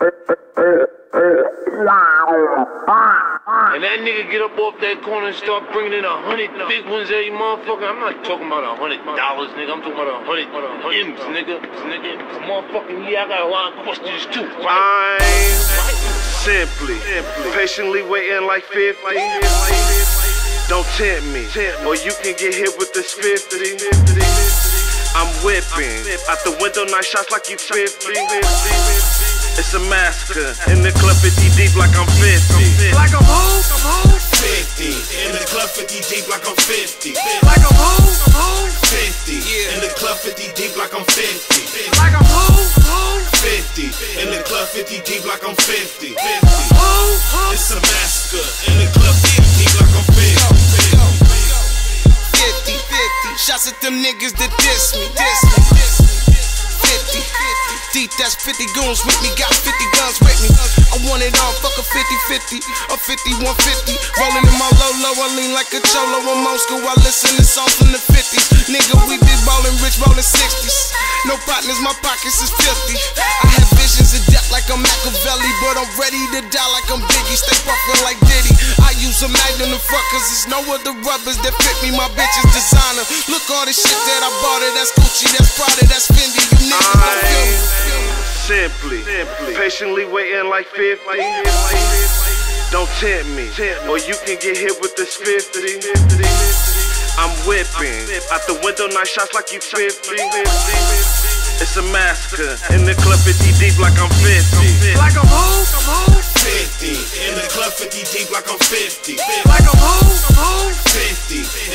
And that nigga get up off that corner and start bringing in a hundred big ones every motherfucker. I'm not talking about a hundred dollars, nigga. I'm talking about a hundred M's, nigga. Nigga, motherfucking yeah, I got a lot of questions too. Right? I'm simply, patiently waiting like 50. Don't tempt me, or you can get hit with this 50. I'm whipping out the window, nice shots like you 50. It's a massacre. In the club 50 deep like I'm 50. Like I'm who? I'm who? 50. In the club 50 deep like I'm 50. Like I'm who? I'm who? 50. In the club 50 deep like I'm 50. Like I'm who? I'm who? 50. In the club 50 deep like I'm 50. 50. Who? Who? It's a massacre. In the club 50 deep like I'm 50. 50, 50. Shots at them niggas that diss me, diss me. 50. Deep, that's 50 goons with me, got 50 guns with me. I want it all, fuck a 50 50, a 50 150. Rolling in my low low, I lean like a cholo in school, I listen to songs from the 50s. Nigga, we be ballin' rich, rollin' 60s. No partners, my pockets is 50. I have visions of death like I'm Machiavelli, but I'm ready to die like I'm Biggie. Stay puffin' like Diddy. I use a magnum to fuck, cause there's no other rubbers that fit me. My bitch is designer. Look all this shit that I bought it, that's Gucci, that's Prada, that's Fendi. You niggas don't feel me. Simply, patiently waiting like 50. Don't tempt me, or you can get hit with this 50. I'm whipping out the window, nice shots like you 50. It's a massacre. In the club 50 deep like I'm 50. Like I'm who?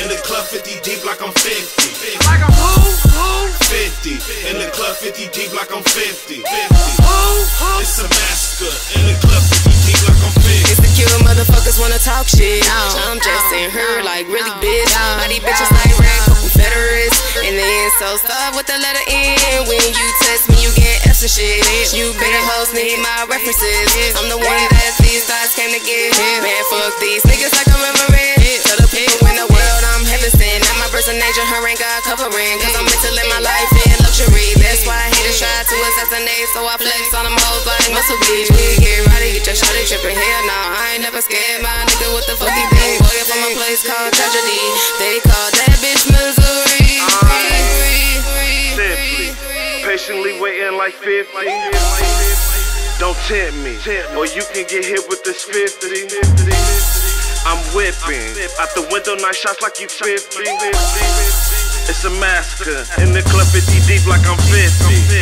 In the club 50 deep like I'm 50. Like I'm who? Who? 50. In the club 50 deep like I'm 50. 50. Who? Who? It's a massacre. In the club 50 deep like I'm 50. Insecure motherfuckers wanna talk shit. I'm just in her like really bitch. All these bitches like red Confederates. And then so start with the letter N. When you test me, you get F's and shit. You better hoes need my references. I'm the one that these thoughts came to get. Man, fuck these niggas like my personation, her ain't got covering. Cause I'm meant to live my life in luxury. That's why haters try to assassinate. So I flex on them hoes like muscle beach. We get ready, get your shawty tripping. Hell nah, I ain't never scared. My nigga, what the fuck he think? Boy, from a place called tragedy. They call that bitch Missouri. Simply, patiently waiting like 50. Don't tempt me, or you can get hit with this 50. I'm whipping out the window, nice shots like you 50. It's a massacre. In the club 50 deep like I'm 50.